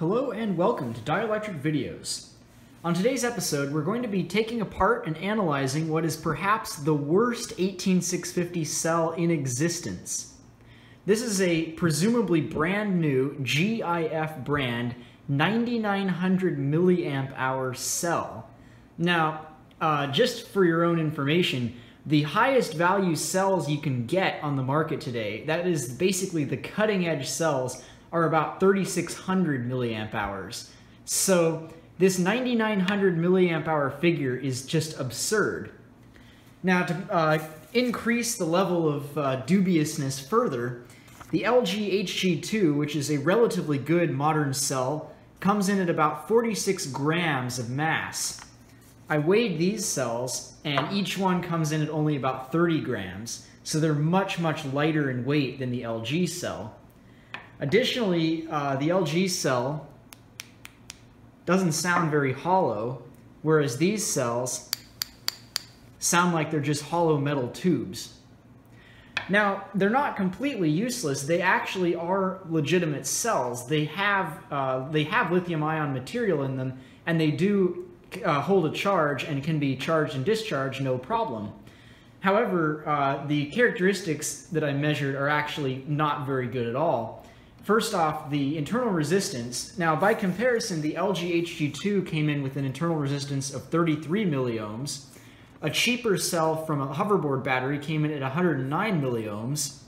Hello and welcome to Dielectric Videos. On today's episode, we're going to be taking apart and analyzing what is perhaps the worst 18650 cell in existence. This is a presumably brand new GIF brand 9900 milliamp hour cell. Now, uh, just for your own information, the highest value cells you can get on the market today, that is basically the cutting edge cells, are about 3600 milliamp hours. So this 9900 milliamp hour figure is just absurd. Now to uh, increase the level of uh, dubiousness further, the LG HG2, which is a relatively good modern cell, comes in at about 46 grams of mass. I weighed these cells, and each one comes in at only about 30 grams, so they're much, much lighter in weight than the LG cell. Additionally, uh, the LG cell doesn't sound very hollow, whereas these cells sound like they're just hollow metal tubes. Now, they're not completely useless. They actually are legitimate cells. They have, uh, they have lithium-ion material in them, and they do uh, hold a charge and can be charged and discharged no problem. However, uh, the characteristics that I measured are actually not very good at all. First off, the internal resistance. Now, by comparison, the LG HG2 came in with an internal resistance of 33 milliohms. A cheaper cell from a hoverboard battery came in at 109 milliohms.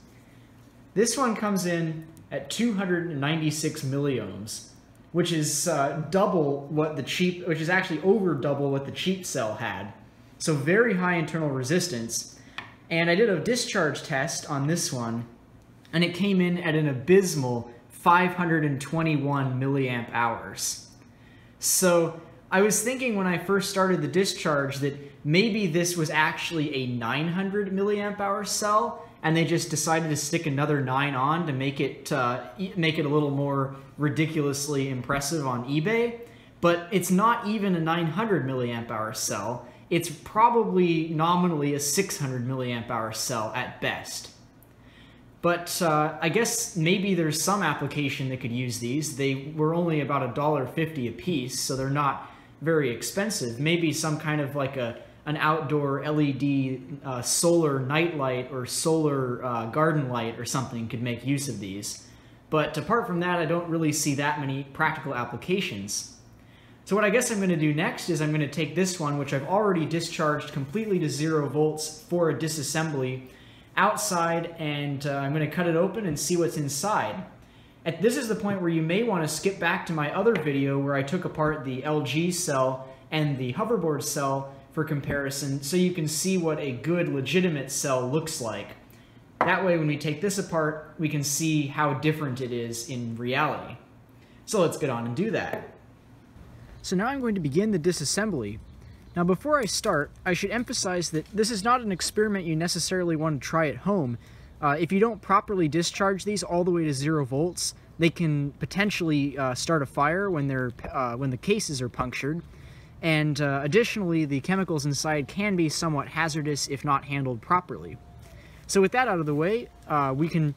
This one comes in at 296 milliohms, which is uh, double what the cheap, which is actually over double what the cheap cell had. So very high internal resistance. And I did a discharge test on this one, and it came in at an abysmal 521 milliamp hours. So I was thinking when I first started the discharge that maybe this was actually a 900 milliamp hour cell and they just decided to stick another 9 on to make it uh, make it a little more ridiculously impressive on eBay. But it's not even a 900 milliamp hour cell. It's probably nominally a 600 milliamp hour cell at best. But uh, I guess maybe there's some application that could use these. They were only about a dollar fifty a piece, so they're not very expensive. Maybe some kind of like a an outdoor LED uh, solar nightlight or solar uh, garden light or something could make use of these. But apart from that, I don't really see that many practical applications. So what I guess I'm going to do next is I'm going to take this one, which I've already discharged completely to zero volts for a disassembly, outside and uh, I'm going to cut it open and see what's inside. At, this is the point where you may want to skip back to my other video where I took apart the LG cell and the hoverboard cell for comparison so you can see what a good legitimate cell looks like. That way when we take this apart, we can see how different it is in reality. So let's get on and do that. So now I'm going to begin the disassembly. Now before I start, I should emphasize that this is not an experiment you necessarily want to try at home. Uh, if you don't properly discharge these all the way to zero volts, they can potentially uh, start a fire when they're uh, when the cases are punctured. And uh, additionally, the chemicals inside can be somewhat hazardous if not handled properly. So with that out of the way, uh, we can,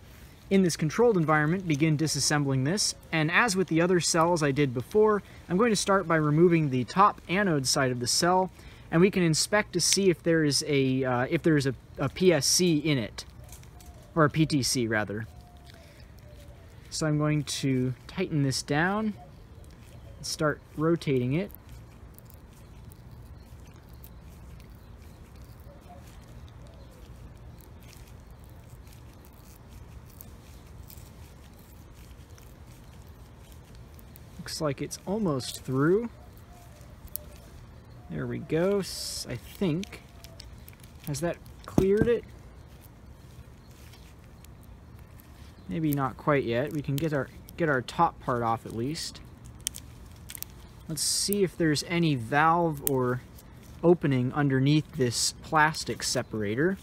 in this controlled environment, begin disassembling this. And as with the other cells I did before, I'm going to start by removing the top anode side of the cell, and we can inspect to see if there is a uh, if there is a, a PSC in it, or a PTC rather. So I'm going to tighten this down, and start rotating it. Looks like it's almost through. There we go, I think. Has that cleared it? Maybe not quite yet. We can get our get our top part off at least. Let's see if there's any valve or opening underneath this plastic separator.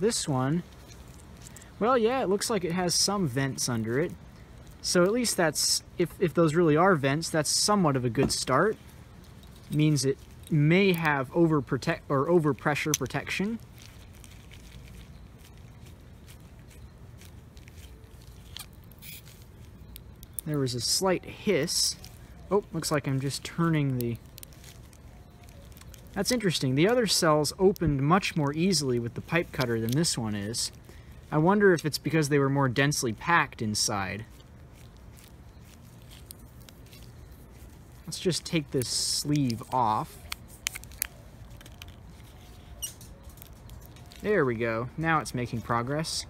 This one, well, yeah, it looks like it has some vents under it. So at least that's, if, if those really are vents, that's somewhat of a good start. means it may have over protect or overpressure protection. There was a slight hiss. Oh, looks like I'm just turning the... That's interesting. The other cells opened much more easily with the pipe cutter than this one is. I wonder if it's because they were more densely packed inside. Let's just take this sleeve off. There we go. Now it's making progress.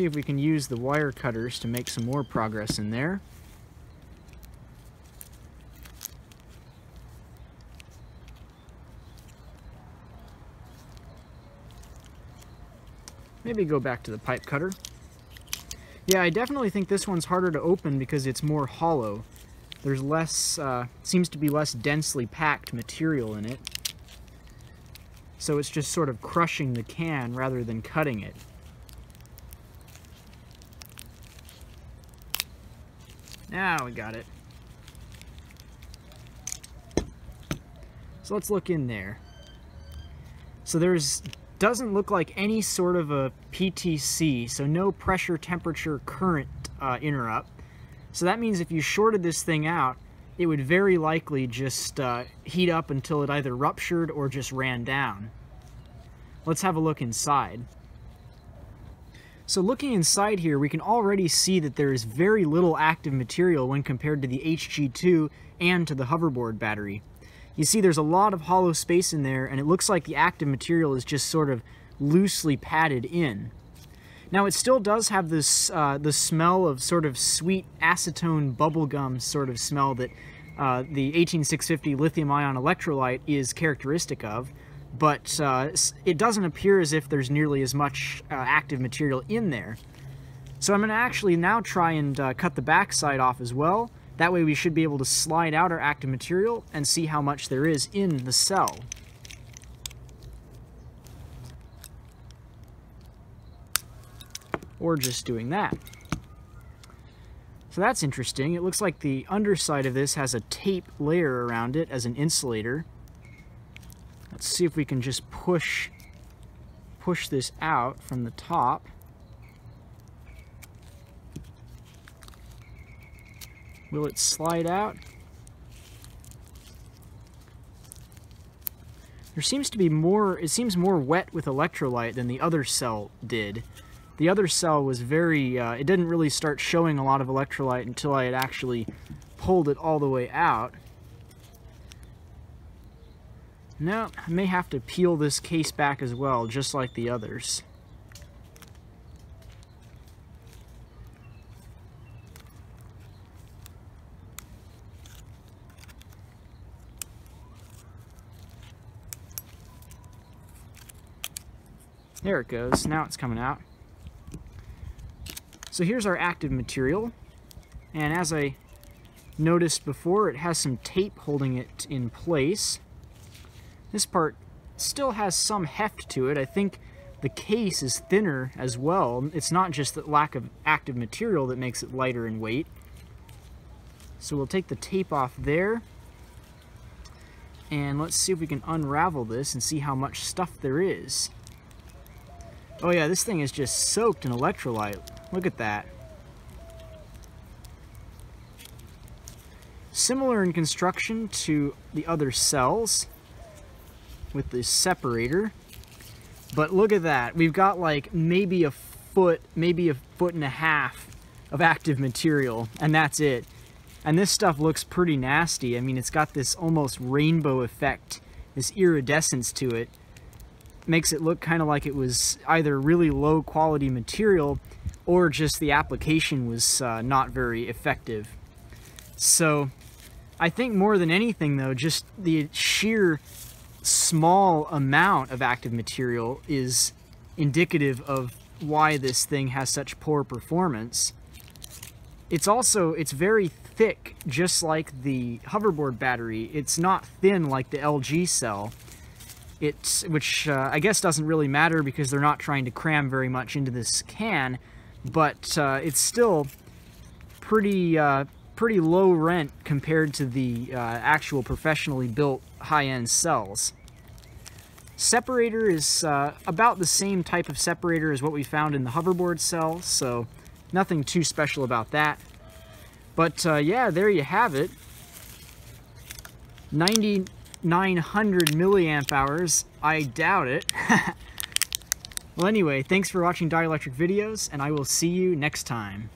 See if we can use the wire cutters to make some more progress in there. Maybe go back to the pipe cutter. Yeah, I definitely think this one's harder to open because it's more hollow. There's less, uh, seems to be less densely packed material in it. So it's just sort of crushing the can rather than cutting it. Now we got it. So let's look in there. So there's doesn't look like any sort of a PTC, so no pressure, temperature, current uh, interrupt. So that means if you shorted this thing out, it would very likely just uh, heat up until it either ruptured or just ran down. Let's have a look inside. So looking inside here, we can already see that there is very little active material when compared to the HG2 and to the hoverboard battery. You see there's a lot of hollow space in there, and it looks like the active material is just sort of loosely padded in. Now it still does have this uh, the smell of sort of sweet acetone bubblegum sort of smell that uh, the 18650 lithium-ion electrolyte is characteristic of, but uh, it doesn't appear as if there's nearly as much uh, active material in there. So I'm going to actually now try and uh, cut the backside off as well. That way we should be able to slide out our active material and see how much there is in the cell. or just doing that. So that's interesting. It looks like the underside of this has a tape layer around it as an insulator. Let's see if we can just push push this out from the top. Will it slide out? There seems to be more, it seems more wet with electrolyte than the other cell did. The other cell was very, uh, it didn't really start showing a lot of electrolyte until I had actually pulled it all the way out. Now, I may have to peel this case back as well, just like the others. There it goes. Now it's coming out. So here's our active material, and as I noticed before, it has some tape holding it in place. This part still has some heft to it. I think the case is thinner as well. It's not just the lack of active material that makes it lighter in weight. So we'll take the tape off there. And let's see if we can unravel this and see how much stuff there is. Oh yeah, this thing is just soaked in electrolyte. Look at that. Similar in construction to the other cells with the separator. But look at that. We've got like maybe a foot, maybe a foot and a half of active material, and that's it. And this stuff looks pretty nasty. I mean, it's got this almost rainbow effect, this iridescence to it. Makes it look kind of like it was either really low quality material or just the application was uh, not very effective. So I think more than anything though, just the sheer small amount of active material is indicative of why this thing has such poor performance. It's also, it's very thick, just like the hoverboard battery. It's not thin like the LG cell. It's, which uh, I guess doesn't really matter because they're not trying to cram very much into this can, but uh, it's still pretty uh, pretty low rent compared to the uh, actual professionally built high-end cells. Separator is uh, about the same type of separator as what we found in the hoverboard cell, so nothing too special about that. But uh, yeah, there you have it. 9900 milliamp hours. I doubt it. well anyway, thanks for watching Dielectric videos, and I will see you next time.